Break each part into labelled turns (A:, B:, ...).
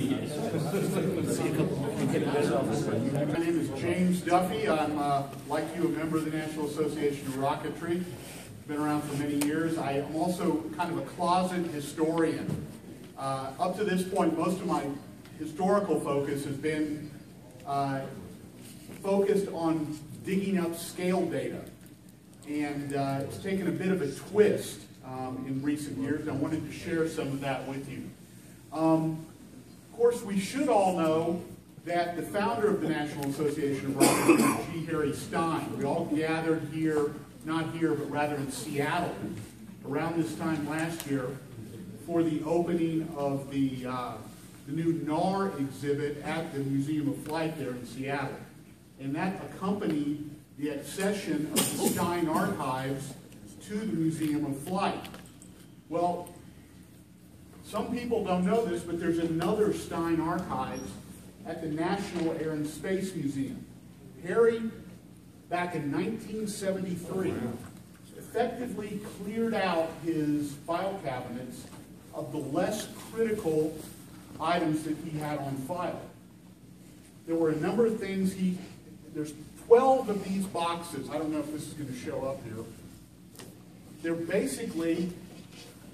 A: My name is James Duffy. I'm, uh, like you, a member of the National Association of Rocketry. Been around for many years. I am also kind of a closet historian. Uh, up to this point, most of my historical focus has been uh, focused on digging up scale data. And uh, it's taken a bit of a twist um, in recent years. I wanted to share some of that with you. Um, course, we should all know that the founder of the National Association of Rocketry, G. Harry Stine, we all gathered here, not here, but rather in Seattle, around this time last year, for the opening of the, uh, the new NAR exhibit at the Museum of Flight there in Seattle. And that accompanied the accession of the Stine archives to the Museum of Flight. Well, some people don't know this, but there's another Stine archives at the National Air and Space Museum. Harry, back in 1973, effectively cleared out his file cabinets of the less critical items that he had on file. There were a number of things he, there's 12 of these boxes. I don't know if this is going to show up here. They're basically,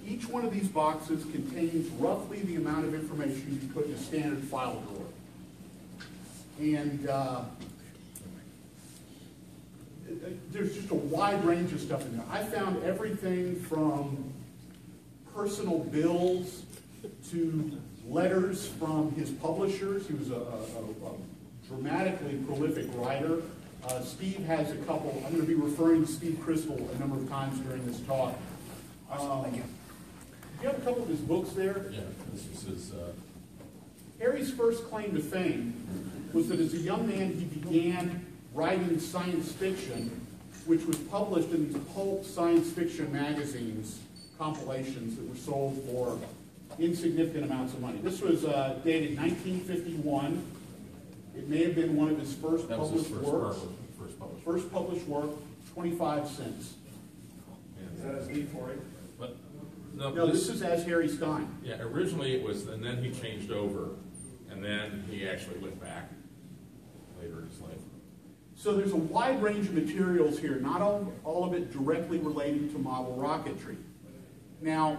A: each one of these boxes contains roughly the amount of information you put in a standard file drawer. And uh, there's just a wide range of stuff in there. I found everything from personal bills to letters from his publishers. He was a, a, a dramatically prolific writer. Uh, Steve has a couple, I'm going to be referring to Steve Crystal a number of times during this talk. Um, you have a couple of his books there?
B: Yeah, this is his, uh,
A: Harry's first claim to fame was that as a young man he began writing science fiction, which was published in these pulp science fiction magazines, compilations that were sold for insignificant amounts of money. This was uh, dated 1951. It may have been one of his first
B: that was his
A: published
B: first
A: works.
B: work, first published.
A: First published work, 25 cents.
B: And-
C: Is that his need for it?
B: No,
A: No, this
B: this,
A: is as Harry Stine.
B: yeah, originally it was, and then he changed over, and then he actually went back later in his life.
A: So there's a wide range of materials here, not all, all of it directly relating to model rocketry. Now,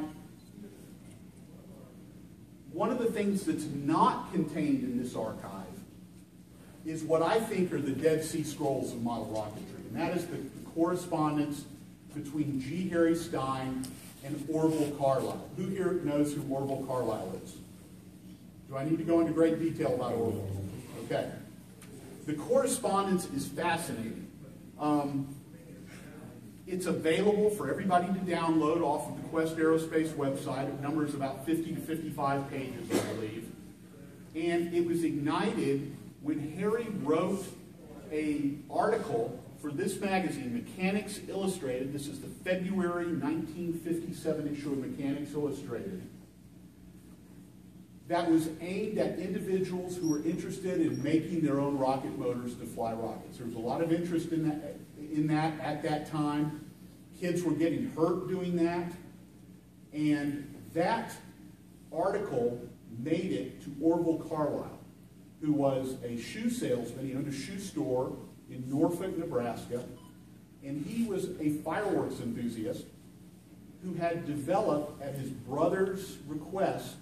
A: one of the things that's not contained in this archive is what I think are the Dead Sea Scrolls of model rocketry, and that is the, the correspondence between G. Harry Stine and Orville Carlisle. Who here knows who Orville Carlisle is? Do I need to go into great detail about Orville? Okay. The correspondence is fascinating. Um, it's available for everybody to download off of the Quest Aerospace website. It numbers about 50 to 55 pages, I believe. And it was ignited when Harry wrote a article for this magazine, Mechanics Illustrated. This is the February 1957 issue of Mechanics Illustrated that was aimed at individuals who were interested in making their own rocket motors to fly rockets. There was a lot of interest in that, in that at that time. Kids were getting hurt doing that. And that article made it to Orville Carlisle, who was a shoe salesman. He owned a shoe store in Norfolk, Nebraska. And he was a fireworks enthusiast who had developed, at his brother's request,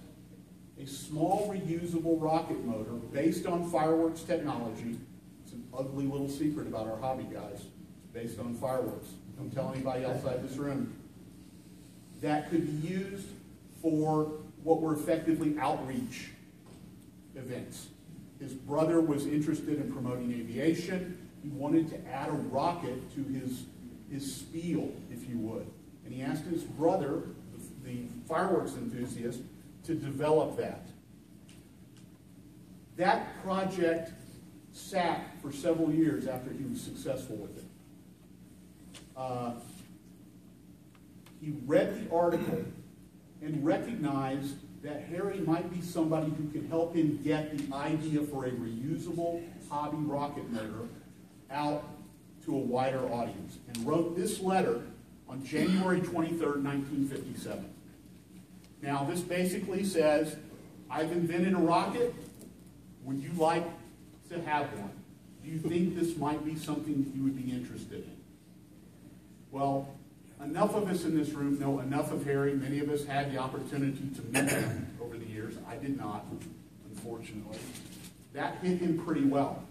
A: a small reusable rocket motor based on fireworks technology. It's an ugly little secret about our hobby, guys. It's based on fireworks. Don't tell anybody outside this room. That could be used for what were effectively outreach events. His brother was interested in promoting aviation. He wanted to add a rocket to his, his spiel, if you would. And he asked his brother, the, fireworks enthusiast, to develop that. That project sat for several years after he was successful with it. Uh, he read the article and recognized that Harry might be somebody who could help him get the idea for a reusable hobby rocket motor out to a wider audience and wrote this letter on January 23rd, 1957. Now, this basically says, I've invented a rocket. Would you like to have one? Do you think this might be something you would be interested in? Well, enough of us in this room know enough of Harry. Many of us had the opportunity to meet him over the years. I did not, unfortunately. That hit him pretty well.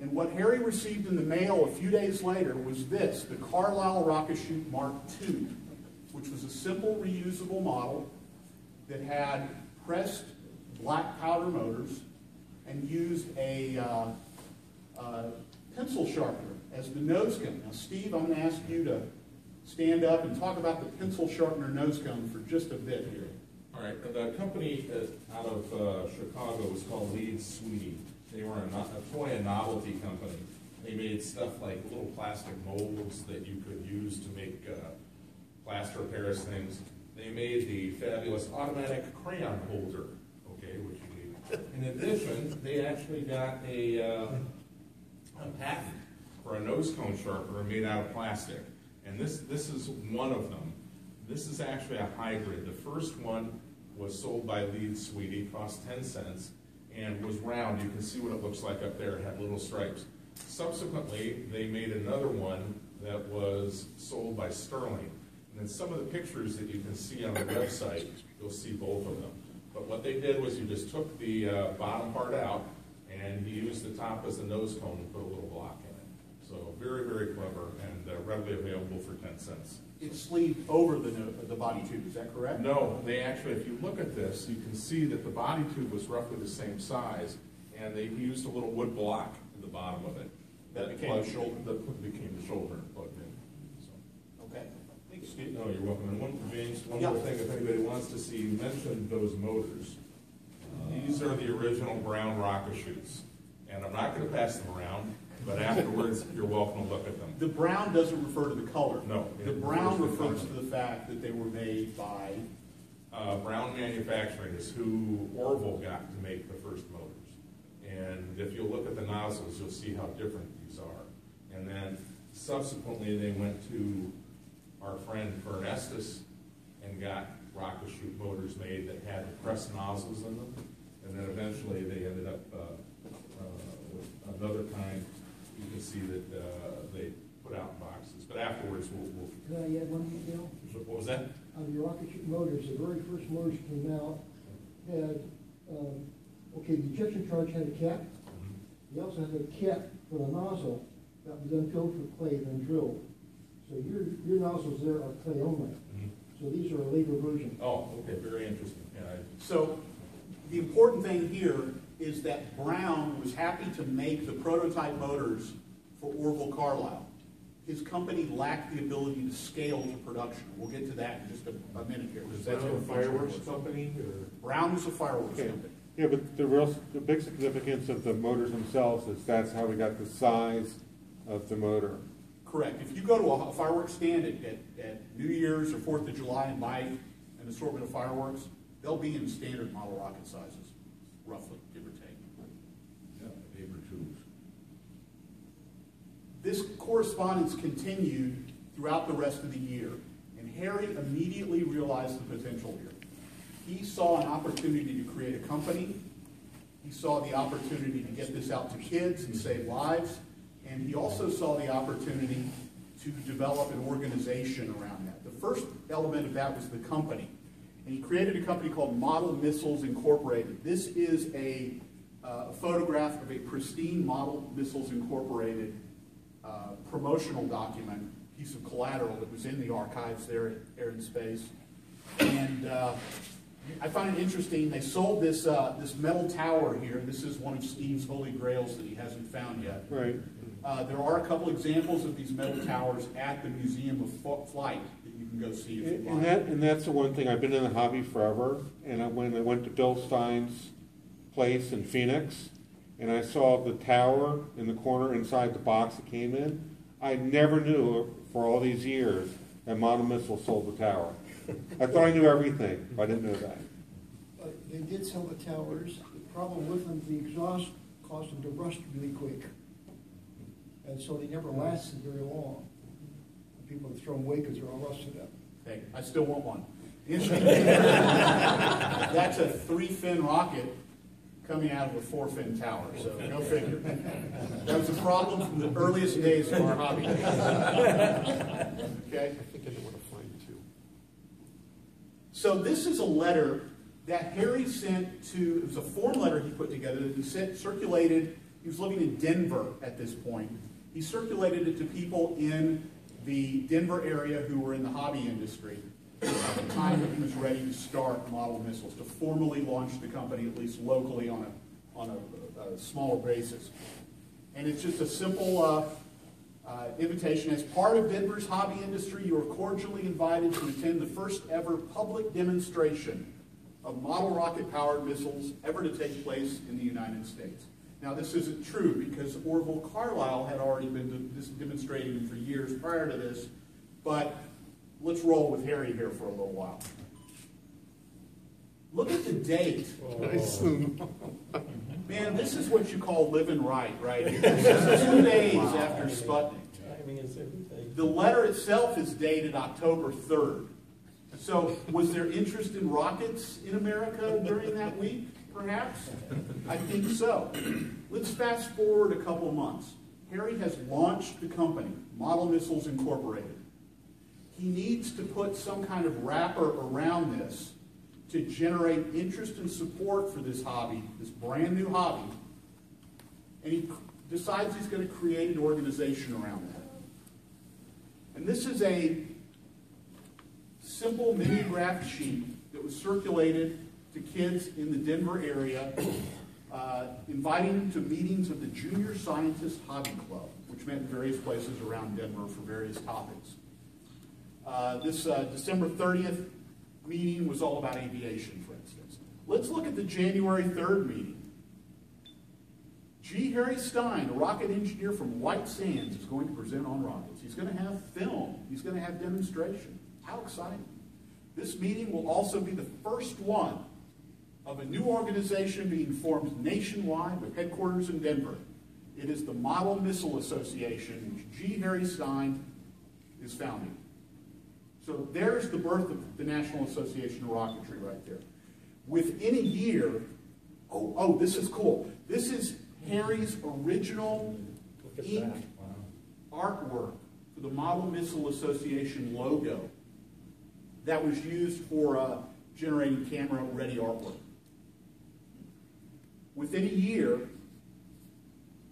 A: And what Harry received in the mail a few days later was this, the Carlisle Rocket Chute Mark II, which was a simple reusable model that had pressed black powder motors and used a uh, uh, pencil sharpener as the nose cone. Now, Steve, I'm going to ask you to stand up and talk about the pencil sharpener nose cone for just a bit here.
B: All right, the company out of uh, Chicago was called Lead Sweetie. They were a, a toy and novelty company. They made stuff like little plastic molds that you could use to make uh, plaster Paris things. They made the fabulous automatic crayon holder, okay, which you need. In addition, they actually got a, uh, a patent for a nose cone sharpener made out of plastic. And this, this is one of them. This is actually a hybrid. The first one was sold by Lead Sweetie, cost ten cents, and was round. You can see what it looks like up there. It had little stripes. Subsequently, they made another one that was sold by Sterling. And in some of the pictures that you can see on the website, you'll see both of them. But what they did was you just took the uh, bottom part out, and you used the top as a nose cone and put a little block in it. So very, very clever readily available for ten cents.
A: It's sleeved over the, the body tube, is that correct?
B: No, they actually, if you look at this, you can see that the body tube was roughly the same size, and they used a little wood block in the bottom of it.
A: That became the shoulder.
B: That became the shoulder and plugged in. So,
A: Okay. Thank you, Steve.
B: No, oh, you're welcome. And one, James, one
A: Yeah.
B: more thing, if anybody wants to see, you mentioned those motors. Uh, these are the original brown rocket chutes, and I'm not gonna pass them around, but afterwards, you're welcome to look at them.
A: The brown doesn't refer to the color.
B: No,
A: The
B: it
A: brown
B: refers to the
A: refers to
B: color.
A: the fact that they were made by,
B: Uh, Brown Manufacturing is who Orville got to make the first motors. And if you look at the nozzles, you'll see how different these are. And then subsequently, they went to our friend Vern Estes and got rocket chute motors made that had the pressed nozzles in them. And then eventually, they ended up uh, uh, with another kind. You can see that uh, they put out in boxes. But afterwards, we'll, we'll,
D: Can I add one detail?
B: what was that?
D: On the rocket chute motors, the very first motors came out had, um, okay, the ejection charge had a cap. They also had a cap for the nozzle that was then filled with clay, then drilled. So your, your nozzles there are clay only.
B: Mhm.
D: So these are a later version.
B: Oh, okay, very interesting. Yeah, I-
A: so the important thing here is that Brown was happy to make the prototype motors for Orville Carlisle. His company lacked the ability to scale to production. We'll get to that in just a, a minute here. because that's
E: that a
A: what
E: fireworks
A: was.
E: company or?
A: Brown was a fireworks
F: Okay.
A: company.
F: Yeah, but the real, the big significance of the motors themselves is that's how we got the size of the motor.
A: Correct. If you go to a fireworks stand at, at, at New Year's or Fourth of July and buy an assortment of fireworks, they'll be in standard model rocket sizes, roughly, give or take.
E: Yeah, paper tubes.
A: This correspondence continued throughout the rest of the year, and Harry immediately realized the potential here. He saw an opportunity to create a company. He saw the opportunity to get this out to kids and save lives. And he also saw the opportunity to develop an organization around that. The first element of that was the company. And he created a company called Model Missiles Incorporated. This is a uh, photograph of a pristine Model Missiles Incorporated uh, promotional document, piece of collateral that was in the archives there at Air and Space. And uh, I find it interesting, they sold this, uh, this metal tower here. This is one of Steve's holy grails that he hasn't found yet.
F: Right.
A: Uh, There are a couple examples of these metal towers at the Museum of Flight that you can go see if you
F: And
A: like.
F: that, and that's the one thing, I've been in the hobby forever, and I- when I went to Bill Stine's place in Phoenix, and I saw the tower in the corner inside the box it came in, I never knew for all these years that Model Missile sold the tower. I thought I knew everything, but I didn't know that.
D: Uh, They did sell the towers. The problem with them, the exhaust caused them to rust really quick. And so they never lasted very long. People throw them away because they're all rusted up.
A: Okay, I still want one. That's a three-fin rocket coming out of a four-fin tower, so go figure. That was a problem from the earliest days of our hobby. Okay?
F: I think I know where to find two.
A: So this is a letter that Harry sent to, it was a form letter he put together that he sent, circulated, he was living in Denver at this point. He circulated it to people in the Denver area who were in the hobby industry at the time that he was ready to start Model Missiles, to formally launch the company, at least locally on a, on a, a smaller basis. And it's just a simple, uh, uh, invitation. As part of Denver's hobby industry, you are cordially invited to attend the first ever public demonstration of model rocket powered missiles ever to take place in the United States. Now, this isn't true because Orville Carlisle had already been de- demonstrating for years prior to this, but let's roll with Harry here for a little while. Look at the date. Oh. Man, this is what you call living right, right? This is two days after Sputnik.
C: Timing is everything.
A: The letter itself is dated October 3rd. So was there interest in rockets in America during that week, perhaps? I think so. Let's fast forward a couple of months. Harry has launched the company, Model Missiles Incorporated. He needs to put some kind of wrapper around this to generate interest and support for this hobby, this brand new hobby. And he decides he's going to create an organization around that. And this is a simple mimeograph sheet that was circulated to kids in the Denver area, uh, inviting them to meetings of the Junior Scientist Hobby Club, which met in various places around Denver for various topics. Uh, this uh, December 30th meeting was all about aviation, for instance. Let's look at the January 3rd meeting. G. Harry Stine, a rocket engineer from White Sands, is going to present on rockets. He's going to have film. He's going to have demonstration. How exciting. This meeting will also be the first one of a new organization being formed nationwide with headquarters in Denver. It is the Model Missile Association, which G. Harry Stine is founding. So there's the birth of the National Association of Rocketry right there. Within a year, oh, oh, this is cool. This is Harry's original ink
C: that.
A: artwork for the Model Missile Association logo that was used for uh, generating camera-ready artwork. Within a year,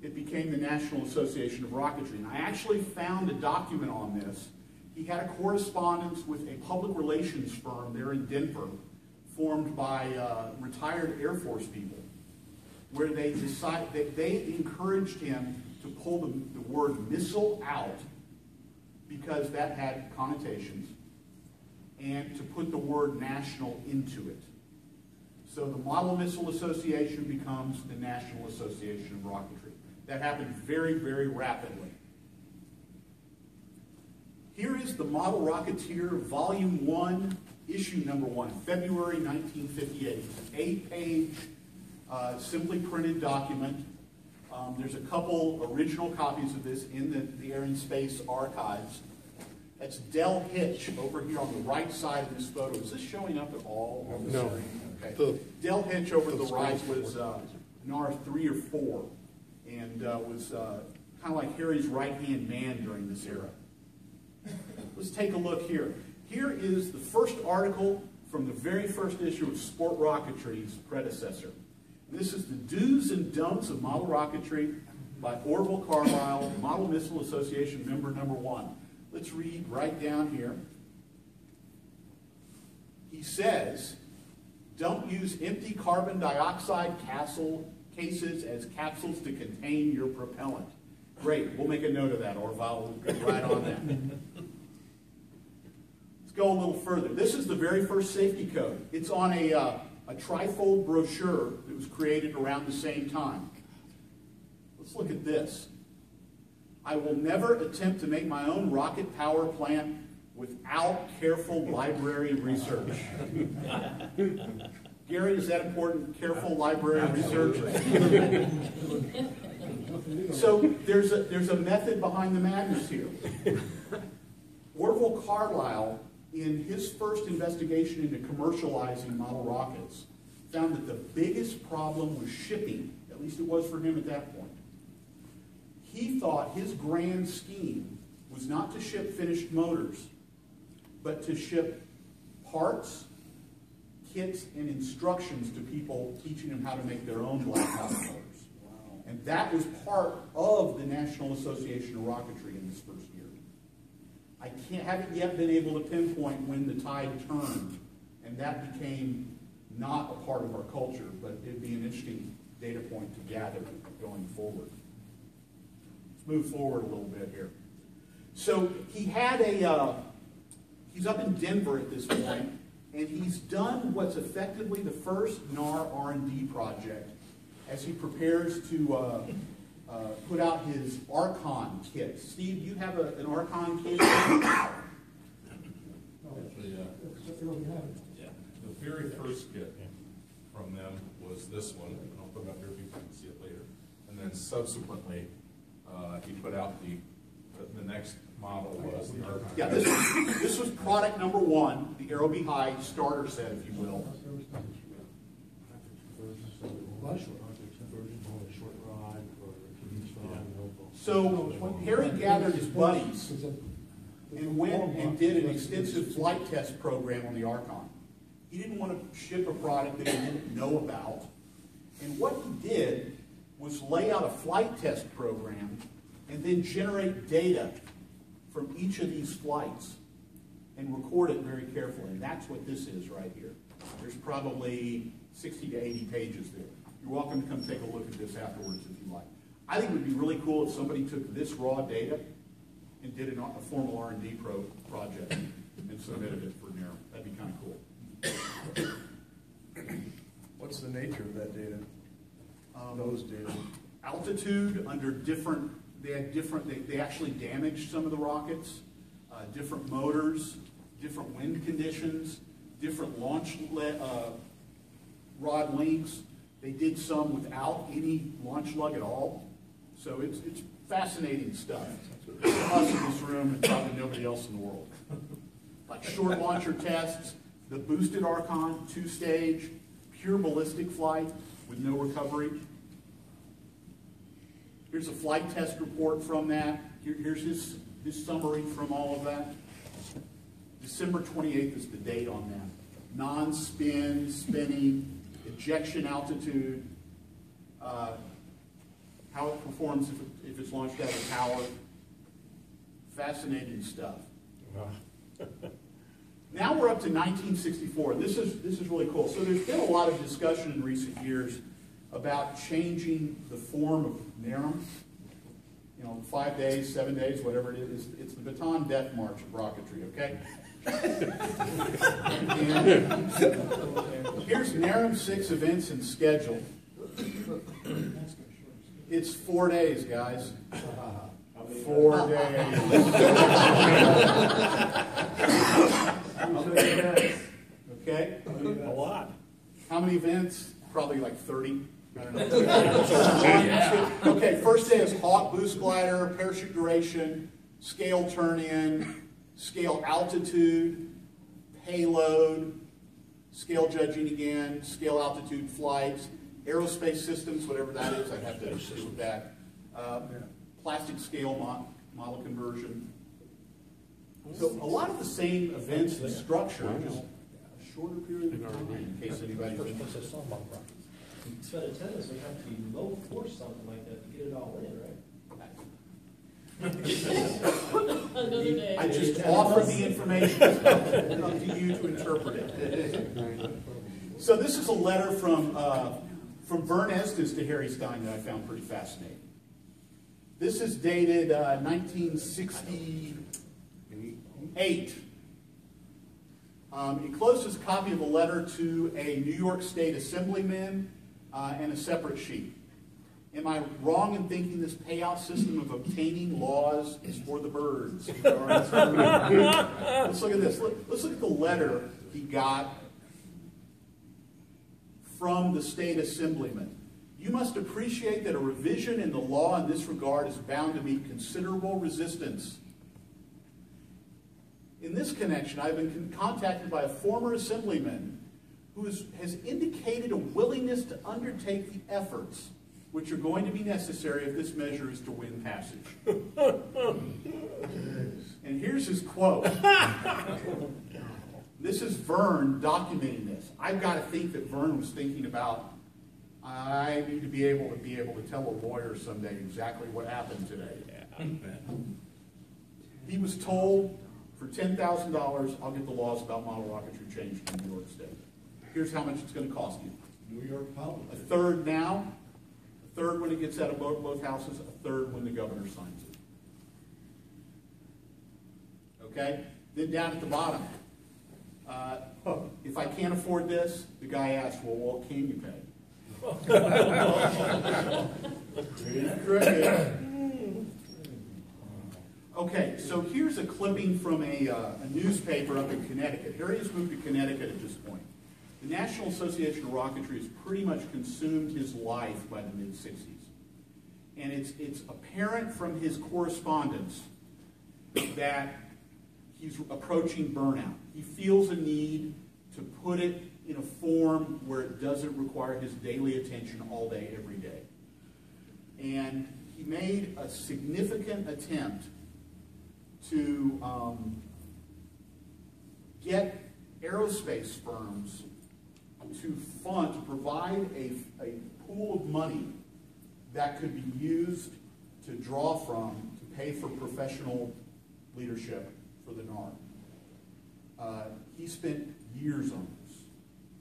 A: it became the National Association of Rocketry. And I actually found a document on this. He had a correspondence with a public relations firm there in Denver, formed by uh, retired Air Force people, where they decide that they encouraged him to pull the, the word missile out because that had connotations, and to put the word national into it. So the Model Missile Association becomes the National Association of Rocketry. That happened very, very rapidly. Here is the Model Rocketeer, Volume 1, Issue Number 1, February 1958. It's an eight-page, uh, simply printed document. Um, there's a couple original copies of this in the, the Air and Space archives. That's Del Hitch over here on the right side of this photo. Is this showing up at all on the
F: No.
A: screen? Okay.
F: The-
A: Del Hitch over
F: the
A: the right was uh, an R3 or 4 and uh, was uh, kind of like Harry's right-hand man during this era. Let's take a look here. Here is the first article from the very first issue of Sport Rocketry's predecessor. This is the do's and don'ts of model rocketry by Orville Carlisle, Model Missile Association member number one. Let's read right down here. He says, don't use empty carbon dioxide castle cases as capsules to contain your propellant. Great, we'll make a note of that, Orville. We'll get right on that. Let's go a little further. This is the very first safety code. It's on a, uh, a trifold brochure that was created around the same time. Let's look at this. I will never attempt to make my own rocket power plant without careful library research. Gary, is that important? Careful library research? So there's a, there's a method behind the madness here. Orville Carlisle in his first investigation into commercializing model rockets, found that the biggest problem was shipping, at least it was for him at that point. He thought his grand scheme was not to ship finished motors, but to ship parts, kits, and instructions to people, teaching them how to make their own black powder motors. And that was part of the National Association of Rocketry in this first. I can't, haven't yet been able to pinpoint when the tide turned, and that became not a part of our culture, but it'd be an interesting data point to gather going forward. Let's move forward a little bit here. So he had a, uh, he's up in Denver at this point, and he's done what's effectively the first NAR R&D project as he prepares to uh, uh, put out his Archon kit. Steve, you have a, an Archon kit?
B: Actually, uh,
D: Except they don't have it.
B: Yeah, the very first kit from them was this one, and I'll put it up here if you can see it later. And then subsequently, uh, he put out the, the- the next model was the Archon.
A: Yeah, this was, this was product number one, the Aerobee High starter set, if you will. So Harry gathered his buddies and went and did an extensive flight test program on the Archon. He didn't want to ship a product that he didn't know about. And what he did was lay out a flight test program and then generate data from each of these flights and record it very carefully. And that's what this is right here. There's probably 60 to 80 pages there. You're welcome to come take a look at this afterwards if you like. I think it would be really cool if somebody took this raw data and did an, a formal R&D pro, project and submitted it for NARAM. That'd be kind of cool.
G: What's the nature of that data?
A: Um,
G: Those data?
A: altitude under different, they had different, they, they actually damaged some of the rockets, uh, different motors, different wind conditions, different launch le- uh, rod lengths. They did some without any launch lug at all. So it's, it's fascinating stuff. Us in this room and probably nobody else in the world. Like short launcher tests, the boosted Archon, two-stage, pure ballistic flight with no recovery. Here's a flight test report from that. Here- here's his, his summary from all of that. December 28th is the date on that. Non-spin, spinning, ejection altitude, uh, how it performs if, it- if it's launched out of tower. Fascinating stuff. Now we're up to 1964. This is, this is really cool. So there's been a lot of discussion in recent years about changing the form of NARAM. You know, five days, seven days, whatever it is. It's the Bataan Death March of rocketry, okay? And Here's NARAM six events and schedule. It's four days, guys. Four days. Okay?
C: A lot.
A: How many events? Probably like 30. I don't know. Okay, first day is Hawk boost glider, parachute duration, scale turn in, scale altitude, payload, scale judging again, scale altitude flights, aerospace systems, whatever that is, I have to assist with that. Uh, Plastic scale mo- model conversion. So a lot of the same events and structure, just a shorter period of time, in case anybody's interested.
H: But attendance would have to be low force something like that to get it all in, right?
I: Another day.
A: I just offer the information, it's up to you to interpret it. So this is a letter from, uh, from Vern Estes to Harry Stine that I found pretty fascinating. This is dated uh, 1968. Um, Enclosed is a copy of a letter to a New York State Assemblyman uh, and a separate sheet. Am I wrong in thinking this payout system of obtaining laws is for the birds? All right, so- Let's look at this. Let's look at the letter he got from the state assemblyman. You must appreciate that a revision in the law in this regard is bound to meet considerable resistance. In this connection, I've been con- contacted by a former assemblyman who is, has indicated a willingness to undertake the efforts which are going to be necessary if this measure is to win passage. and here's his quote. This is Vern documenting this. I've got to think that Vern was thinking about, I need to be able to be able to tell a lawyer someday exactly what happened today. Yeah, He was told for ten thousand dollars, I'll get the laws about model rocketry changed in New York State. Here's how much it's gonna cost you.
E: New York
A: A third now, a third when it gets out of both, both houses, a third when the governor signs it. Okay? Then down at the bottom, uh, if I can't afford this, the guy asks, well, what can you pay? Okay, so here's a clipping from a, uh, a newspaper up in Connecticut. Harry has moved to Connecticut at this point. The National Association of Rocketry has pretty much consumed his life by the mid-60s. And it's, it's apparent from his correspondence that he's approaching burnout. He feels a need to put it in a form where it doesn't require his daily attention all day, every day. And he made a significant attempt to um, get aerospace firms to fund, to provide a, a pool of money that could be used to draw from to pay for professional leadership for the NAR. Uh, he spent years on this,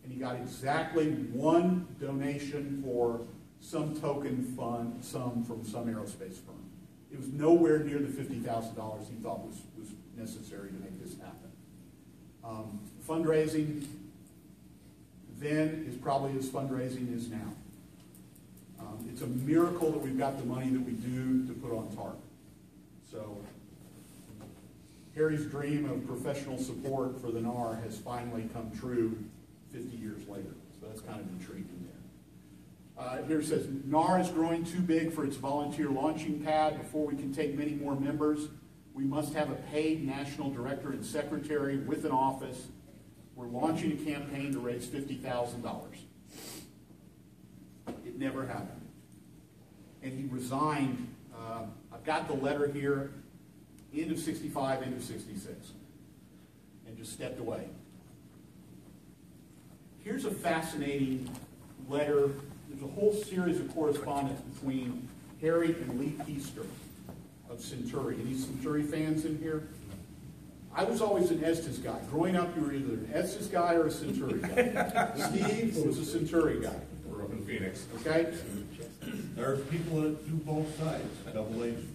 A: and he got exactly one donation for some token fund, some from some aerospace firm. It was nowhere near the fifty thousand dollars he thought was, was necessary to make this happen. Um, fundraising then is probably as fundraising is now. Um, it's a miracle that we've got the money that we do to put on TARP. So Harry's dream of professional support for the NAR has finally come true 50 years later. So that's kind of intriguing there. Uh, here it says, NAR is growing too big for its volunteer launching pad. Before we can take many more members, we must have a paid national director and secretary with an office. We're launching a campaign to raise $50,000. It never happened. And he resigned. Uh, I've got the letter here, end of 65, end of 66, and just stepped away. Here's a fascinating letter. There's a whole series of correspondence between Harry and Lee Piester of Centuri. Any Centuri fans in here? I was always an Estes guy. Growing up, you were either an Estes guy or a Centuri guy. Steve was a Centuri guy,
B: We're up in Phoenix.
A: okay?
E: There are people that do both sides, double agents.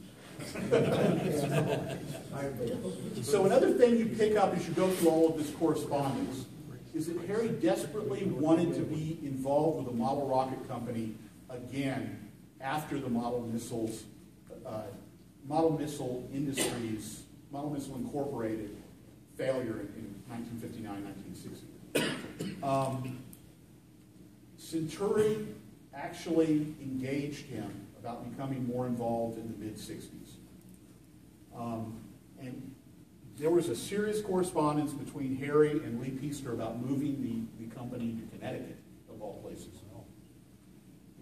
A: So another thing you pick up as you go through all of this correspondence is that Harry desperately wanted to be involved with a model rocket company again after the model missiles, uh, model missile industries, model missile incorporated failure in, in 1959, 1960. Um, Centuri actually engaged him about becoming more involved in the mid 60s. Um, and there was a serious correspondence between Harry and Lee Piester about moving the, the company to Connecticut, of all places.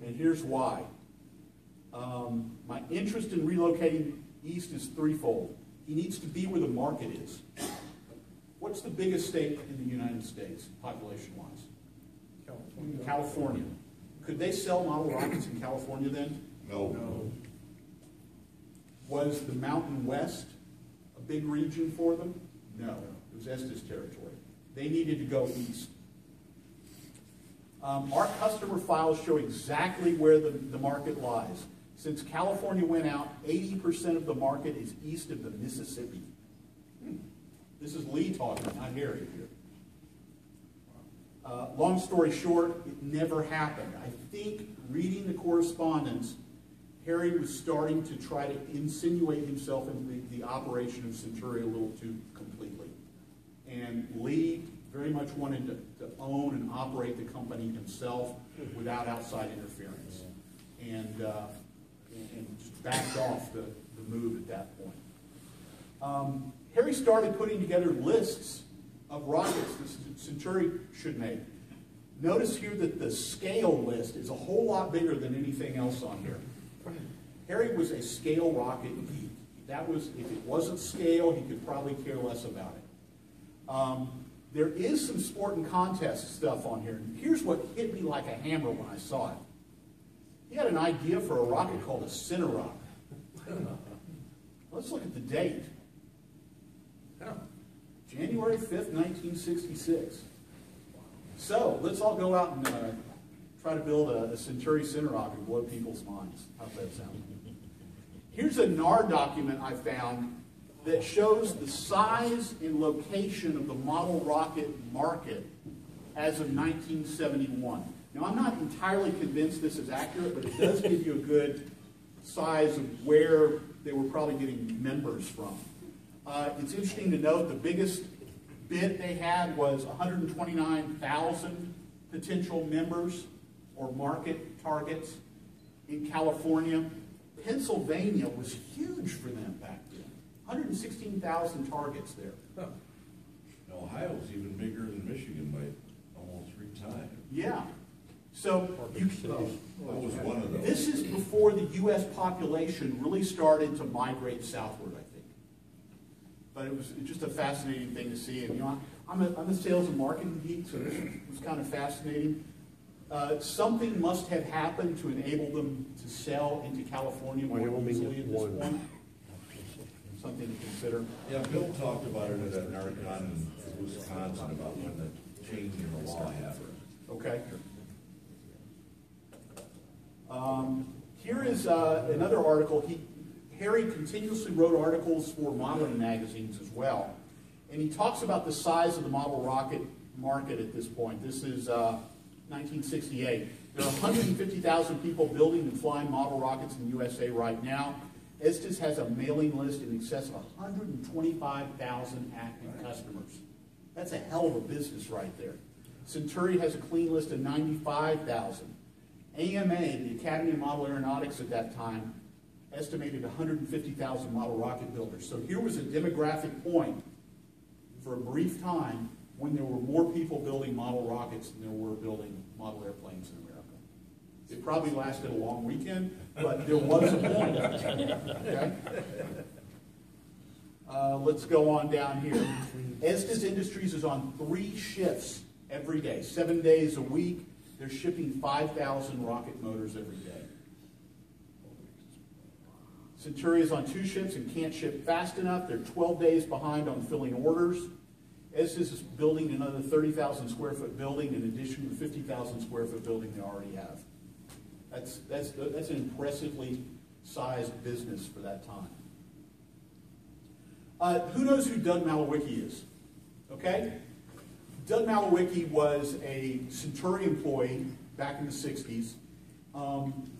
A: And here's why. Um, my interest in relocating east is threefold. He needs to be where the market is. What's the biggest state in the United States, population-wise? California. Could they sell model rockets in California then?
E: No.
A: Was the Mountain West a big region for them? No, it was Estes territory. They needed to go east. Um, our customer files show exactly where the, the market lies. Since California went out, 80% of the market is east of the Mississippi. This is Lee talking, not Harry here. Uh, long story short, it never happened. I think reading the correspondence, Harry was starting to try to insinuate himself into the, the operation of Centuri a little too completely. And Lee very much wanted to, to own and operate the company himself without outside interference. And, uh, and, just backed off the, the move at that point. Um, Harry started putting together lists of rockets that Centuri should make. Notice here that the scale list is a whole lot bigger than anything else on here. Harry was a scale rocket geek. That was, if it wasn't scale, he could probably care less about it. Um, there is some sport and contest stuff on here. Here's what hit me like a hammer when I saw it. He had an idea for a rocket called a Cineroc. Let's look at the date. January 5th, 1966. So let's all go out and uh, try to build a, a Centuri Cineroc and blow people's minds. How's that sound? Here's a NAR document I found that shows the size and location of the model rocket market as of 1971. Now, I'm not entirely convinced this is accurate, but it does give you a good size of where they were probably getting members from. Uh, it's interesting to note the biggest bid they had was 129,000 potential members or market targets in California. Pennsylvania was huge for them back then. 116,000 targets there.
E: Ohio's even bigger than Michigan by almost three times.
A: Yeah. So you,
E: That was one of those.
A: this is before the U.S. population really started to migrate southward, I think. But it was just a fascinating thing to see. And you know, I'm a, I'm a sales and marketing geek, so this was kind of fascinating. Uh, something must have happened to enable them to sell into California more
F: Wyoming
A: easily at this
F: won.
A: point. Something to consider.
E: Yeah, Bill talked about it at an Argonne in Wisconsin about when the change in the law happened.
A: Okay. Um, Here is uh, another article. He, Harry continuously wrote articles for modeling magazines as well. And he talks about the size of the model rocket market at this point. This is uh, 1968. There are 150,000 people building and flying model rockets in the USA right now. Estes has a mailing list in excess of 125,000 active customers. That's a hell of a business right there. Centuri has a clean list of 95,000. AMA, the Academy of Model Aeronautics at that time, estimated 150,000 model rocket builders. So here was a demographic point for a brief time when there were more people building model rockets than there were building model airplanes in America. It probably lasted a long weekend, but there was a point. Okay? Uh, let's go on down here. Estes Industries is on three shifts every day, seven days a week. They're shipping 5,000 rocket motors every day. Centuri is on two shifts and can't ship fast enough. They're 12 days behind on filling orders. Estes is building another 30,000 square foot building in addition to the 50,000 square foot building they already have. That's, that's, that's an impressively sized business for that time. Uh, who knows who Doug Malewicki is? Okay? Doug Malewicki was a Centuri employee back in the 60s. Um,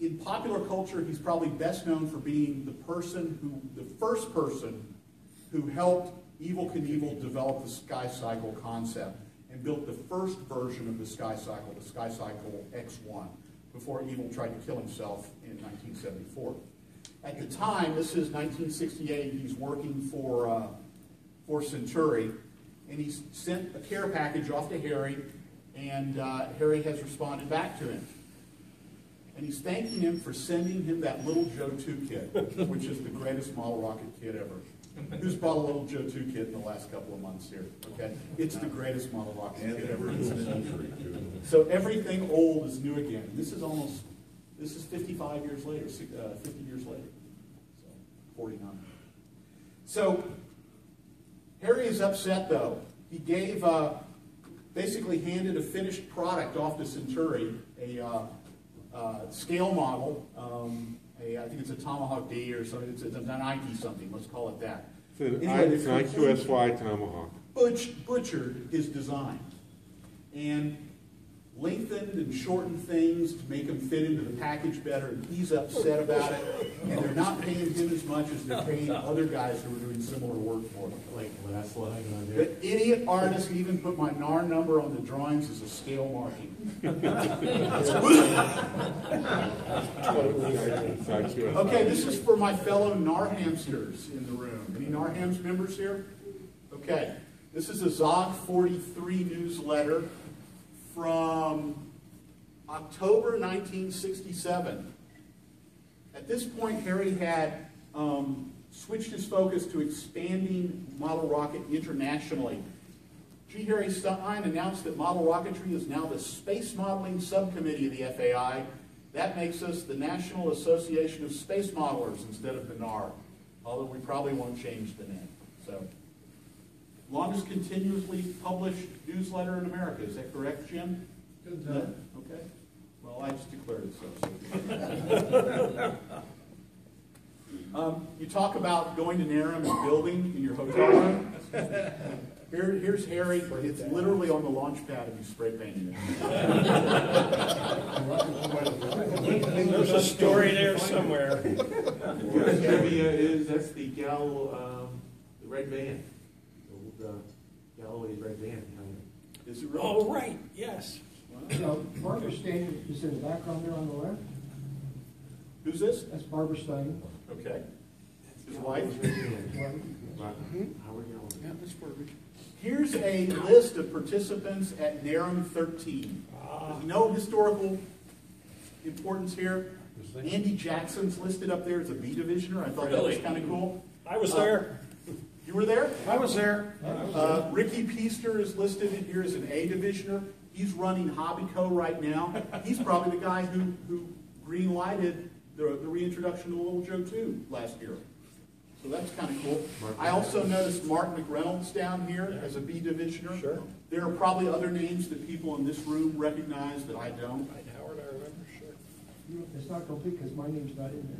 A: in popular culture, he's probably best known for being the person who, the first person who helped Evel Knievel develop the Sky Cycle concept and built the first version of the Sky Cycle, the Sky Cycle X1, before Evel tried to kill himself in 1974. At the time, this is 1968, he's working for, uh, for Centuri, and he's sent a care package off to Harry, and uh, Harry has responded back to him. And he's thanking him for sending him that little Joe 2 kit, which is the greatest model rocket kit ever. Who's bought a little Joe 2 kit in the last couple of months here? Okay? It's the greatest model rocket
E: And
A: kit ever.
E: first Centuri too.
A: So everything old is new again. This is almost, this is 55 years later, uh, 50 years later. So, 49. So, Harry is upset though. He gave, uh, basically handed a finished product off to Centuri, a uh, uh, scale model. Um, a, I think it's a Tomahawk D or something. It's, it's a Nike something. Let's call it that.
F: It's an
A: Anyway,
F: it's an IQSY Tomahawk.
A: butch, butchered his design and lengthened and shortened things to make them fit into the package better. And he's upset about it. And they're not paying him as much as they're paying other guys who are doing similar work for him.
C: Like last line on
A: The idiot artist even put my NAR number on the drawings as a scale marking. Okay, this is for my fellow NAR hamsters in the room. Any NARHAM's members here? Okay, this is a ZOG 43 newsletter from October 1967. At this point, Harry had um, switched his focus to expanding model rocket internationally. G. Harry Stine announced that model rocketry is now the space modeling subcommittee of the FAI. That makes us the National Association of Space Modelers instead of the NAR, although we probably won't change the name. So, longest continuously published newsletter in America. Is that correct, Jim?
G: Good
A: No?
G: time.
A: Okay. Well, I just declared it so. Um, you talk about going to NARAM and building in your hotel room. Here, here's Harry. It's literally on the launch pad and he's spray painting it.
C: There's a story there somewhere.
E: Where's Debbie is, that's the gal, um, the red van. The old, uh, Galloway's red van.
A: Is it really?
C: Oh, right, yes.
D: Now, Barbara Stine is in the background there on the left.
A: Who's this?
D: That's Barbara Stine.
A: Okay. His wife.
E: Howard Galloway.
A: Here's a list of participants at NARAM 13. There's no historical importance here. Andy Jackson's listed up there as a B divisioner. I thought that was kind of cool.
C: I was there.
A: You were there?
C: I was there.
A: Uh, Ricky Piester is listed in here as an A divisioner. He's running Hobbico right now. He's probably the guy who, who green lighted the, the reintroduction of Little Joe 2 last year. So that's kind of cool. I also noticed Mark McReynolds down here as a B divisioner.
C: Sure.
A: There are probably other names that people in this room recognize that I don't.
C: Right, Howard, I remember, sure.
D: You- It's not complete because my name's not in there.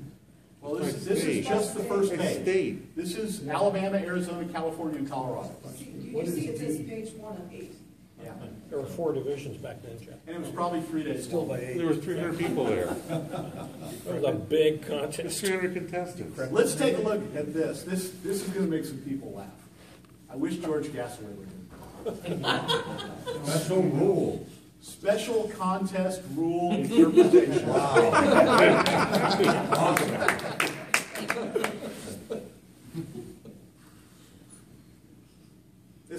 A: Well, this,
F: It's
A: this is just the first page.
F: state.
A: This is Alabama, Arizona, California, and Colorado.
I: You can see it says page one of eight.
A: Yeah.
C: There were four divisions back then, Jeff.
A: And it was probably three days
C: Still
A: long.
C: by eight.
F: There were three hundred people there.
C: It was a big
F: There's
C: contest.
F: three hundred contestants.
A: Let's take a look at this. This, this is gonna make some people laugh. I wish George Gassaway were here.
E: Special rule.
A: Special contest rule interpretation.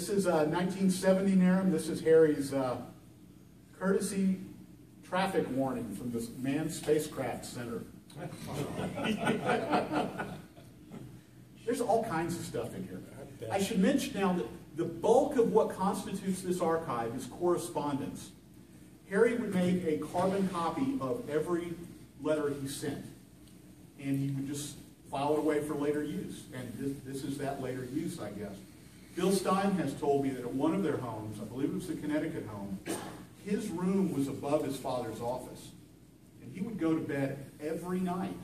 A: This is a 1970 NARAM. This is Harry's uh, courtesy traffic warning from the Manned Spacecraft Center. There's all kinds of stuff in here. I should mention now that the bulk of what constitutes this archive is correspondence. Harry would make a carbon copy of every letter he sent, and he would just file it away for later use. And this, this is that later use, I guess. Bill Stine has told me that at one of their homes, I believe it was the Connecticut home, his room was above his father's office. And he would go to bed every night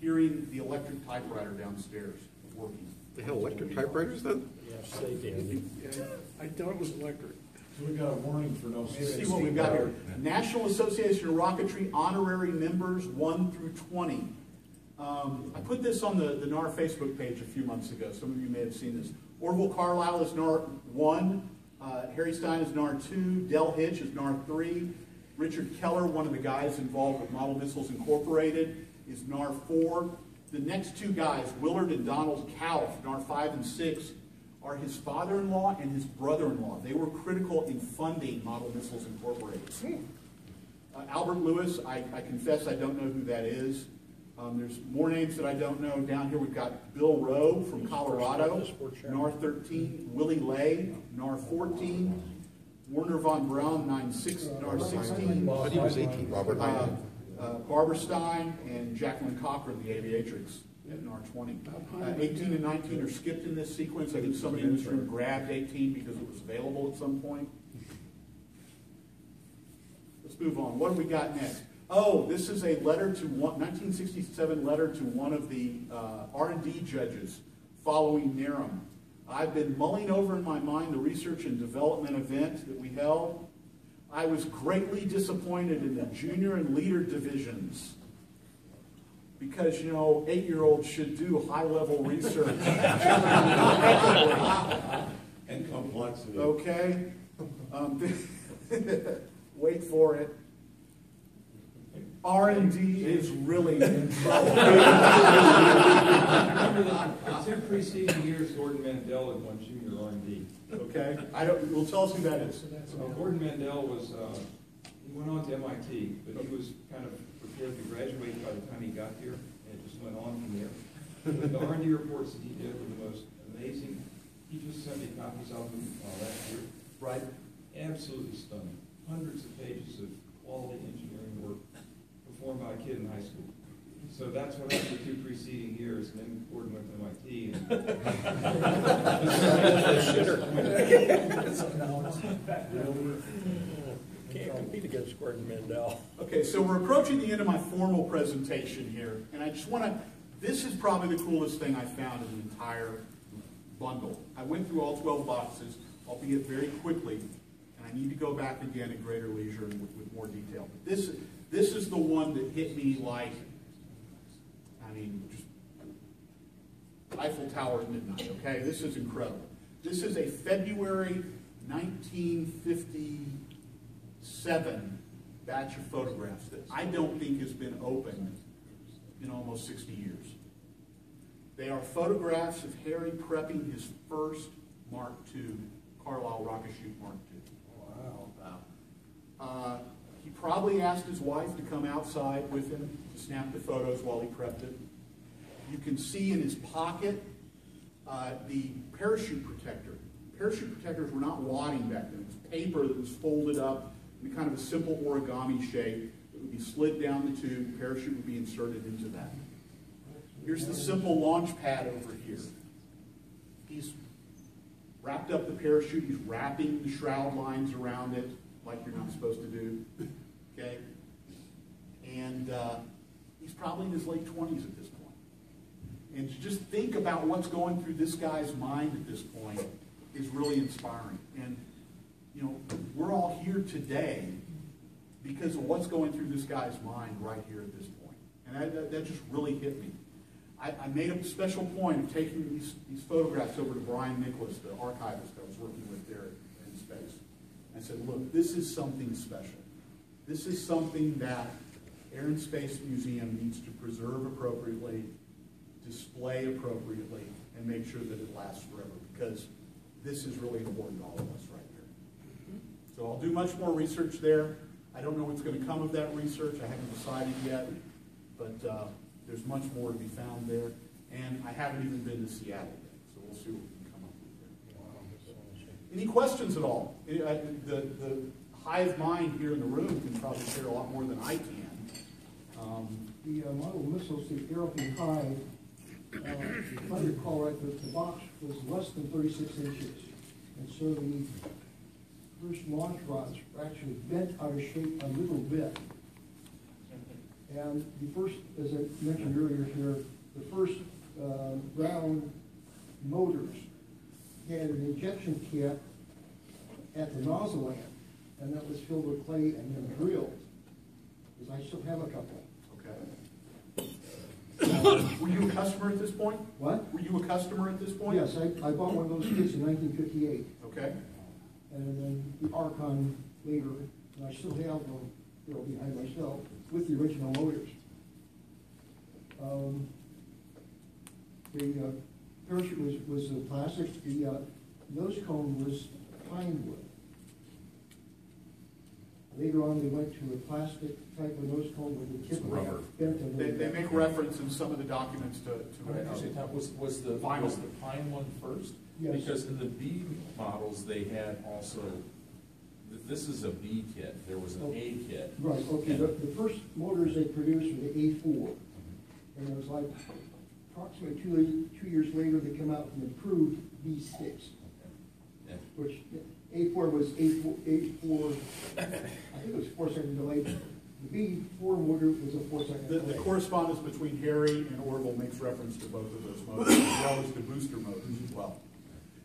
A: hearing the electric typewriter downstairs working.
F: They had electric typewriters then?
C: Yes, they did.
G: I thought it was electric.
E: So we got a warning for no.
A: See what we've got here. National Association of Rocketry honorary members, one through twenty. Um, I put this on the, the NAR Facebook page a few months ago. Some of you may have seen this. Orville Carlisle is NAR one. Uh, Harry Stine is NAR two. Dell Hitch is NAR three. Richard Keller, one of the guys involved with Model Missiles Incorporated, is NAR four. The next two guys, Willard and Donald Kauf, NAR five and six, are his father-in-law and his brother-in-law. They were critical in funding Model Missiles Incorporated. Uh, Albert Lewis, I, I confess I don't know who that is. Um, there's more names that I don't know. Down here we've got Bill Rowe from Colorado, NAR 13, Willy Ley, NAR 14, Wernher von Braun, 96, NAR 16,
F: I think it was eighteen. Robert
A: uh, uh, Barbara Stine and Jacqueline Cochran, the aviatrix at NAR 20. Uh, 18 and 19 are skipped in this sequence. I think somebody in this room grabbed 18 because it was available at some point. Let's move on. What do we got next? Oh, this is a letter to one, 1967 letter to one of the uh, R&D judges following NARAM. I've been mulling over in my mind the research and development event that we held. I was greatly disappointed in the junior and leader divisions because, you know, eight-year-olds should do high-level research.
E: And complexity.
A: Okay? Um, Wait for it. R and D is really in trouble.
J: Remember that the two preceding years, Gordon Mandell had won junior R and D.
A: Okay, I don't, well, tell us who that is.
J: Well, Gordon Mandell was, uh, he went on to MIT, but he was kind of prepared to graduate by the time he got here, and it just went on from there. But The R and D reports that he did were the most amazing. He just sent me copies of them uh, last year.
A: Right.
J: Absolutely stunning. Hundreds of pages of quality engineering performed by a kid in high school. So that's what happened the two preceding years, and then Gordon went to MIT. and-
C: Can't compete against Gordon Mandell.
A: Okay, so we're approaching the end of my formal presentation here, and I just want to, this is probably the coolest thing I found in the entire bundle. I went through all 12 boxes, albeit very quickly, and I need to go back again at greater leisure and with, with more detail. But this, this is the one that hit me like, I mean, just Eiffel Tower at midnight, okay? This is incredible. This is a February 1957 batch of photographs that I don't think has been opened in almost 60 years. They are photographs of Harry prepping his first Mark II Carlisle rocket chute Mark II.
C: Wow.
A: Uh, he probably asked his wife to come outside with him to snap the photos while he prepped it. You can see in his pocket uh, the parachute protector. Parachute protectors were not wadding back then. It was paper that was folded up in kind of a simple origami shape. It would be slid down the tube, the parachute would be inserted into that. Here's the simple launch pad over here. He's wrapped up the parachute, he's wrapping the shroud lines around it like you're not supposed to do, okay? And uh, he's probably in his late 20s at this point. And to just think about what's going through this guy's mind at this point is really inspiring. And, you know, we're all here today because of what's going through this guy's mind right here at this point. And that, that, that just really hit me. I, I made a special point of taking these, these photographs over to Brian Nicholas, the archivist I was working with there. I said, look, this is something special. This is something that Air and Space Museum needs to preserve appropriately, display appropriately, and make sure that it lasts forever, because this is really important to all of us right here. So I'll do much more research there. I don't know what's going to come of that research. I haven't decided yet, but uh, there's much more to be found there. And I haven't even been to Seattle yet, so we'll see what we can come up with there. Any questions at all? The, the hive mind here in the room can probably share a lot more than I can. Um,
D: The uh, model missiles, the Aeroplane High, uh, if I recall right, the, the box was less than thirty-six inches. And so the first launch rods were actually bent out of shape a little bit. And the first, as I mentioned earlier here, the first uh, ground motors had an injection kit at the nozzle end, and that was filled with clay and then drilled. Because I still have a couple.
A: Okay. Were you a customer at this point?
D: What?
A: Were you a customer at this point?
D: Yes, I, I bought one of those kits in nineteen fifty-eight,
A: Okay.
D: and then the Archon later, and I still have them, you know, behind myself, with the original motors. Um, The uh, parachute was, was uh, plastic, the, uh, nose cone was pine wood. Later on, they went to a plastic type of nose cone with a tip
B: Rubber.
D: bent a
A: They, they make reference in some of the documents to,
B: Actually,
A: to,
B: Tom, was, was the,
A: Vinyl.
B: was the pine one first?
D: Yes.
B: Because in the B models, they had also, th- this is a B kit, there was an A kit.
D: Right, okay, the, the first motors they produced were the A four, and it was like approximately two, two years later, they come out with an improved B six,
B: Yeah.
D: which, A four was A four, A four, I think it was four second delay. The B four motor was a four second
A: the, the
D: delay.
A: correspondence between Harry and Orville makes reference to both of those motors, as well as the booster motors as well.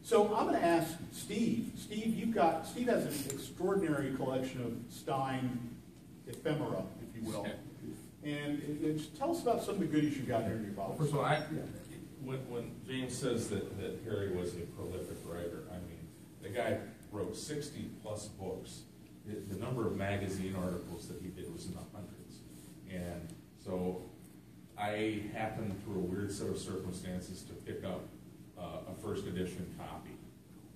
A: So I'm gonna ask Steve, Steve, you've got, Steve has an extraordinary collection of Stine ephemera, if you will. And, tell us about some of the goodies you got here in your box.
B: First of all, I, when, when James says that, that Harry was a prolific writer, I mean, the guy wrote sixty-plus books. The, the number of magazine articles that he did was in the hundreds. And so I happened through a weird set of circumstances to pick up uh, a first edition copy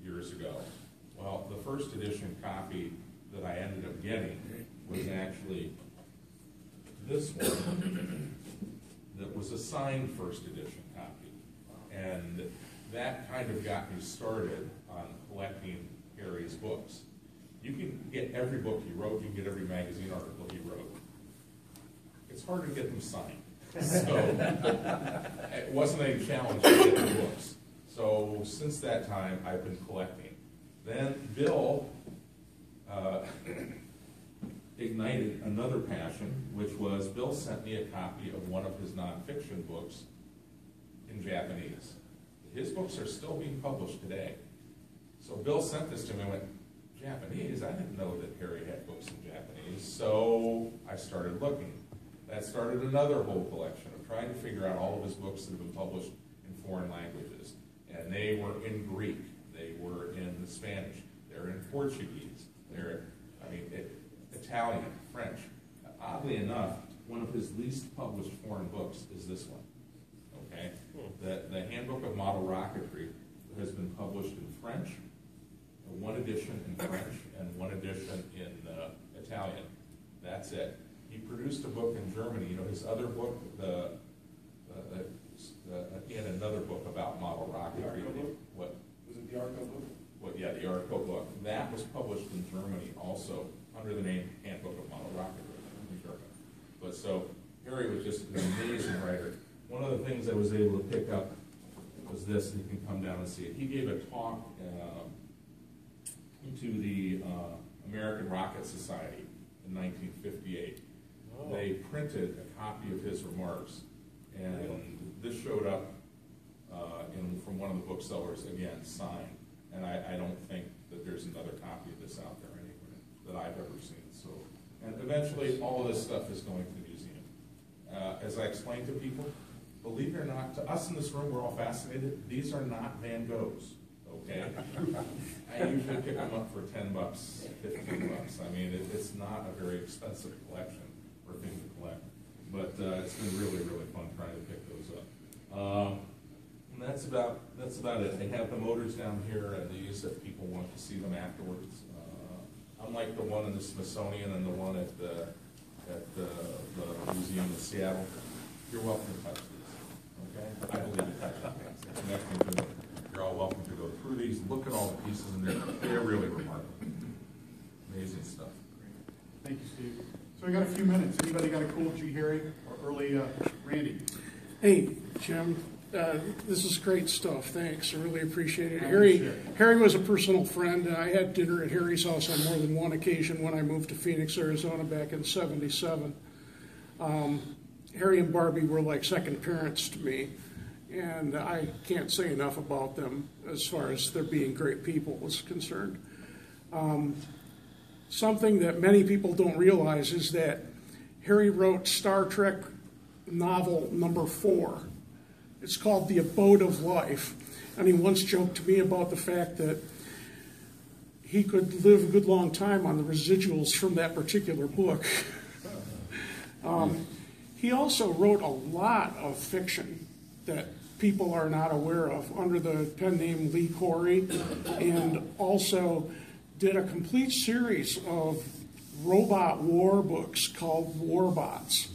B: years ago. Well, the first edition copy that I ended up getting was actually this one that was a signed first edition copy. And that kind of got me started on collecting Harry's books. You can get every book he wrote, you can get every magazine article he wrote. It's hard to get them signed. So, it wasn't any challenge to get the books. So, since that time, I've been collecting. Then Bill uh, ignited another passion, which was Bill sent me a copy of one of his nonfiction books in Japanese. His books are still being published today. So Bill sent this to me and went, Japanese? I didn't know that Harry had books in Japanese. So I started looking. That started another whole collection of trying to figure out all of his books that have been published in foreign languages. And they were in Greek, they were in the Spanish, they're in Portuguese, they're, I mean, it, Italian, French. Oddly enough, one of his least published foreign books is this one. Okay? The, the Handbook of Model Rocketry has been published in French, uh, one edition in French, and one edition in uh, Italian. That's it. He produced a book in Germany. You know, his other book, the, the, the he had another book about model rocketry.
J: The Arco book?
B: What?
J: Was it the Arco book?
B: Yeah, the Arco book. That was published in Germany also under the name Handbook of Model Rocketry in German. But so Harry was just an amazing writer. One of the things I was able to pick up was this, and you can come down and see it. He gave a talk um, to the uh, American Rocket Society in 1958. They printed a copy of his remarks, and this showed up uh, in, from one of the booksellers, again, signed. And I, I don't think that there's another copy of this out there anywhere that I've ever seen. So, and eventually, all of this stuff is going to the museum. Uh, as I explained to people, believe it or not, to us in this room, we're all fascinated. These are not Van Goghs, okay? I usually pick them up for ten bucks, fifteen bucks. I mean, it, it's not a very expensive collection or thing to collect. But uh, it's been really, really fun trying to pick those up. Um, and that's about that's about it. They have the motors down here, and these if people want to see them afterwards. Uh, unlike the one in the Smithsonian and the one at the at the, the museum in Seattle, you're welcome to touch these. Okay, I believe in touching things. It's connecting to them. You're all welcome to go through these, look at all the pieces in there. They're really remarkable, amazing stuff.
A: Thank you, Steve. So we got a few minutes. Anybody got a cool G. Harry or early uh, Randy?
G: Hey, Jim, uh, this is great stuff. Thanks. I really appreciate it. Harry. Harry was a personal friend. I had dinner at Harry's house on more than one occasion when I moved to Phoenix, Arizona back in 77. Um, Harry and Barbie were like second parents to me, and I can't say enough about them as far as their being great people was concerned. Um, something that many people don't realize is that Harry wrote Star Trek novel number four. It's called The Abode of Life. And he once joked to me about the fact that he could live a good long time on the residuals from that particular book. um, he also wrote a lot of fiction that people are not aware of under the pen name Lee Correy, and also did a complete series of robot war books called Warbots,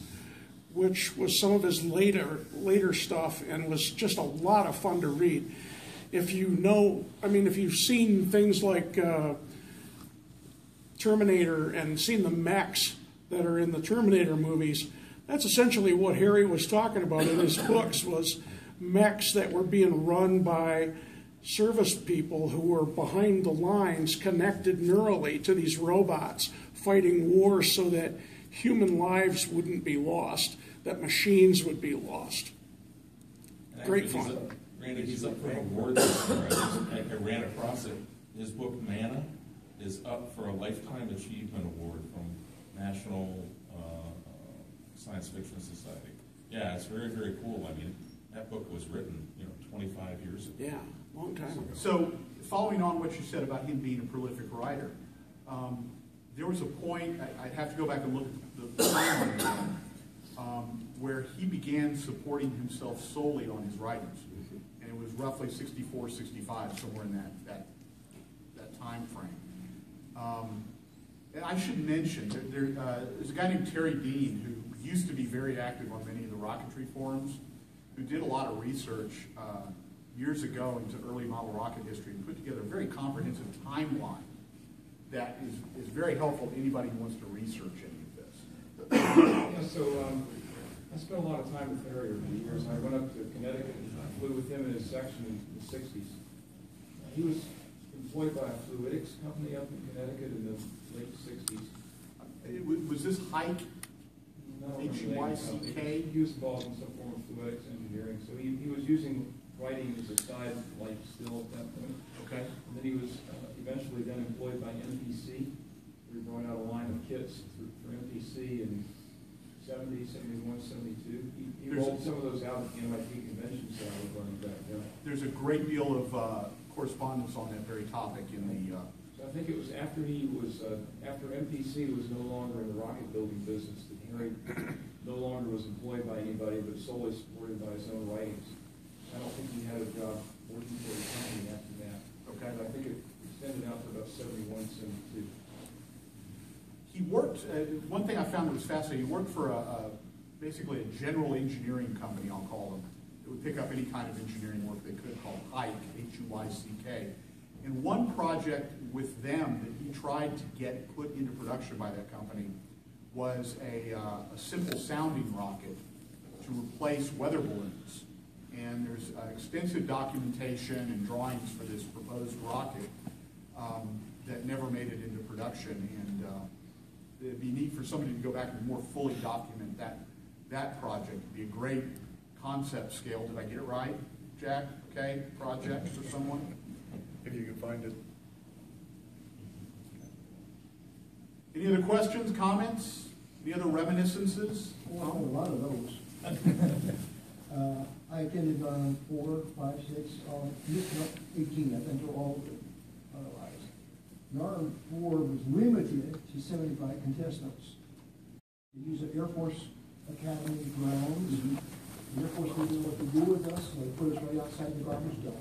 G: which was some of his later later stuff and was just a lot of fun to read. If you know, I mean, if you've seen things like uh, Terminator and seen the mechs that are in the Terminator movies, that's essentially what Harry was talking about in his books was mechs that were being run by service people who were behind the lines connected neurally to these robots fighting wars so that human lives wouldn't be lost, that machines would be lost. Great
B: Actually, he's
G: fun.
B: up- Randy, he's up for an award this year. I I I ran across it. His book Manna is up for a Lifetime Achievement Award from National uh, uh, Science Fiction Society. Yeah, it's very, very cool. I mean, that book was written, you know, twenty-five years ago.
G: Yeah, long time ago.
A: So, following on what you said about him being a prolific writer, um, there was a point, I- I'd have to go back and look at the timeline, um, where he began supporting himself solely on his writings. And it was roughly 64, 65, somewhere in that, that, that timeframe. Um, and I should mention, that there, uh, there's a guy named Terry Dean who used to be very active on many of the rocketry forums, who did a lot of research uh, years ago into early model rocket history and put together a very comprehensive timeline that is, is very helpful to anybody who wants to research this.
J: Yeah, so, um, I spent a lot of time with Harry over the years, I went up to Connecticut and I flew with him in his section in the sixties. He was employed by a fluidics company up in Connecticut in the late sixties.
A: It Was this hike, H-U-I-C-K?
J: He was involved in some form of fluidics engineering, so he, he was using writing as a side life still at that point.
A: okay?
J: And then he was uh, eventually then employed by MPC. We brought out a line of kits for for MPC in 70, 71, 72. He- He rolled some of those out at the MIT convention center running back then.
A: There's a great deal of uh, correspondence on that very topic in the, uh,
J: So I think it was after he was, uh, after MPC was no longer in the rocket building business, that Harry no longer was employed by anybody, but solely supported by his own writings. I don't think he had a job working for the company after that.
A: Okay.
J: But I think it extended out to about 71, 72.
A: He worked, uh, one thing I found that was fascinating, he worked for a, a, basically a general engineering company, I'll call them. It would pick up any kind of engineering work they could, called Huyck, H-U-Y-C-K. And one project with them that he tried to get put into production by that company was a, uh, a simple sounding rocket to replace weather balloons. And there's uh, extensive documentation and drawings for this proposed rocket um, that never made it into production. And it'd be neat for somebody to go back and more fully document that, that project. It'd be a great concept scale. Did I get it right, Jack? Okay, project for someone?
C: If you can find it.
A: Any other questions, comments? Any other reminiscences?
D: Well, a lot of those. Uh, I attended on four, five, six, on, not eighteen, I've been to all of them otherwise. NARAM four was limited to seventy-five contestants. They used the Air Force Academy grounds. The Air Force didn't know what to do with us, so they put us right outside the garbage dump.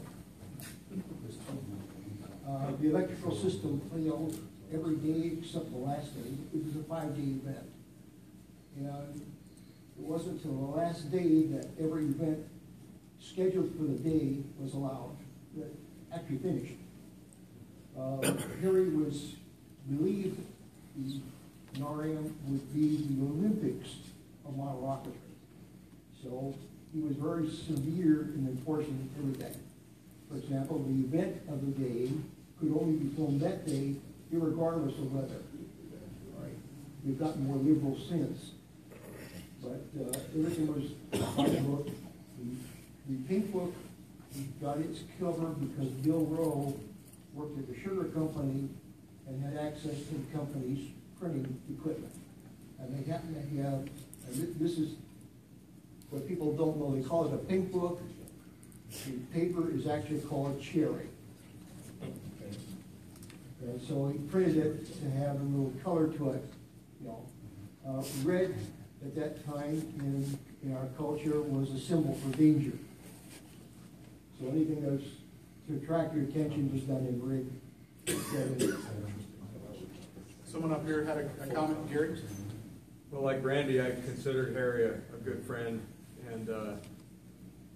D: Uh, the electrical system failed every day except the last day. It was a five-day event. And it wasn't until the last day that every event scheduled for the day was allowed, that actually finished. Uh, Harry was believed the NARAM would be the Olympics of model rocketry. So he was very severe in enforcing everything. For example, the event of the day could only be filmed that day, regardless of weather. Right? We've gotten more liberal since. But uh, everything was by the book. The- The pink book got its cover because Bill Rowe worked at the sugar company and had access to the company's printing equipment. And they happen to have, and this is what people don't know, they call it a pink book. The paper is actually called cherry. And so he printed it to have a little color to it, you know. Uh, red at that time in, in our culture was a symbol for danger. So anything that's to attract your attention just done in red.
A: Someone up here had a, a comment, Gary?
C: Well, like Randy, I considered Harry a, a good friend, and, uh,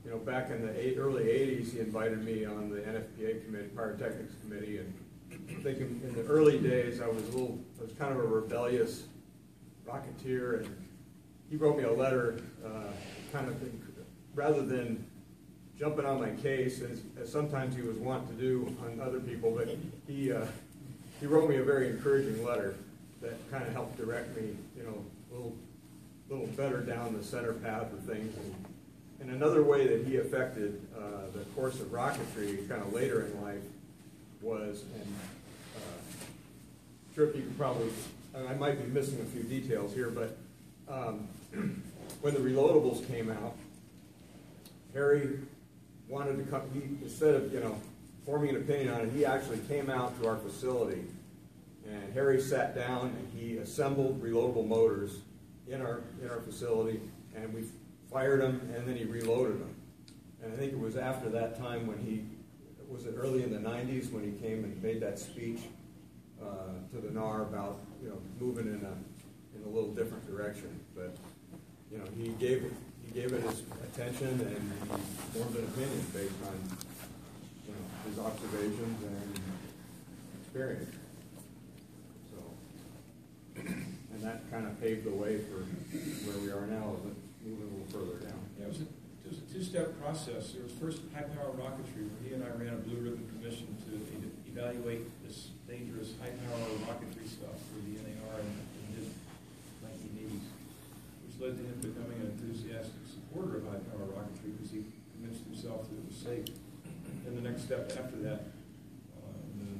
C: you know, back in the eight, early eighties, he invited me on the NFPA committee, pyrotechnics committee, and I think in, in the early days, I was a little, I was kind of a rebellious rocketeer, and he wrote me a letter, uh, kind of, rather than jumping on my case, as, as sometimes he was wont to do on other people, but he, uh, he wrote me a very encouraging letter that kind of helped direct me, you know, a little, little better down the center path of things. And, and another way that he affected uh, the course of rocketry kind of later in life was, and uh, Trip, you could probably, I might be missing a few details here, but um, when the reloadables came out, Harry wanted to come, he, instead of, you know, forming an opinion on it, he actually came out to our facility. And Harry sat down and he assembled reloadable motors in our, in our facility. And we fired them, and then he reloaded them. And I think it was after that time when he, was it early in the nineties, when he came and made that speech uh, to the NAR about, you know, moving in a, in a little different direction. But, you know, he gave he gave it his attention and he formed an opinion based on, you know, his observations and experience. So, and that kind of paved the way for where we are now, moving a little further down.
J: Yeah, it was a, a two-step process. There was first high-power rocketry, where he and I ran a blue ribbon commission to evaluate this dangerous high-power rocketry stuff for the NAR in the nineteen eighties, which led to him becoming an enthusiastic supporter of high-power rocketry because he convinced himself that it was safe. And the next step after that, uh, in the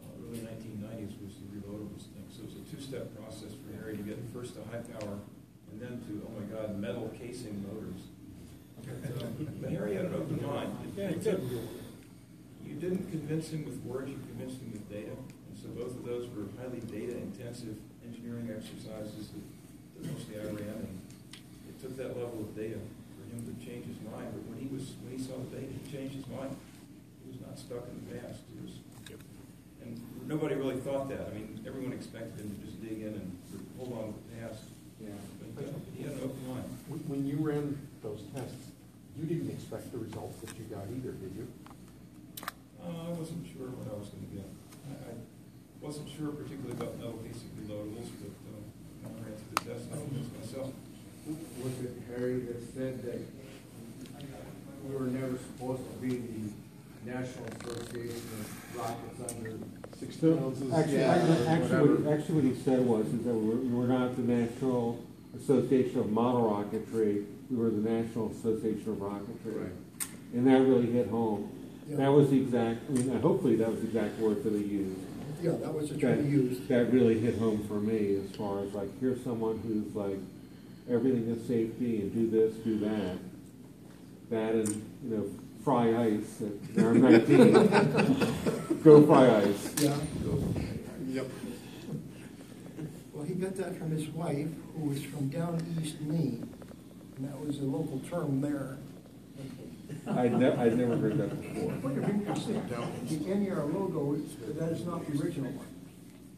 J: uh, early nineteen nineties, was the reloadables thing. So it was a two-step process for Harry to get first to high-power and then to, oh my God, metal casing motors. But, um, But Harry had an open mind.
G: Yeah, he did.
J: You didn't convince him with words, you convinced him with data. And so both of those were highly data-intensive engineering exercises that, that mostly I ran. And took that level of data for him to change his mind. But when he was, when he saw the data, he changed his mind. He was not stuck in the past. He was, and nobody really thought that. I mean, everyone expected him to just dig in and hold on to the past.
C: Yeah.
J: But uh, he had an open mind.
K: When when you ran those tests, you didn't expect the results that you got either, did you?
J: Uh, I wasn't sure what I was gonna get. I, I wasn't sure particularly about metal casing reloadables, but, uh, I ran through the test, I convinced myself.
L: Was it Harry that said that we were never supposed to be the National Association of Rockets under sixty
F: So,
L: ounces?
F: actually,
L: Yeah,
F: actually,
L: whatever.
F: what- actually what he said was, is that we're, we're not the National Association of Model Rocketry, we were the National Association of Rocketry.
L: Right.
F: And that really hit home.
D: Yeah.
F: That was the exact, I mean, hopefully that was the exact word that he used.
D: Yeah, that was the
F: That,
D: term used.
F: that really hit home for me as far as like, here's someone who's like, everything is safety and do this, do that. That and, you know, fry ice at R nineteen. Go fry ice.
D: Yeah.
A: Yep.
D: Well, he got that from his wife, who was from down east Maine, and that was a local term there.
F: I'd never, I'd never heard that before.
D: What if you can see, the NAR logo, that is not the original one.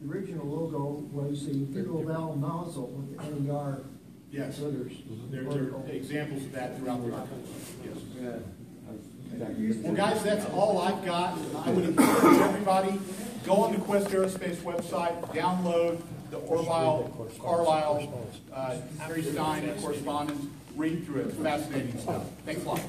D: The original logo was the butyl valve nozzle with the NAR
A: Yes.
D: letters.
A: There there are examples of that throughout the article. Yes.
F: Yeah.
A: Well, guys, that's all I've got. I would encourage everybody, go on the Quest Aerospace website, download the Orville Carlisle, uh, Harry Stine correspondence, read through it. It's fascinating stuff. Thanks a lot.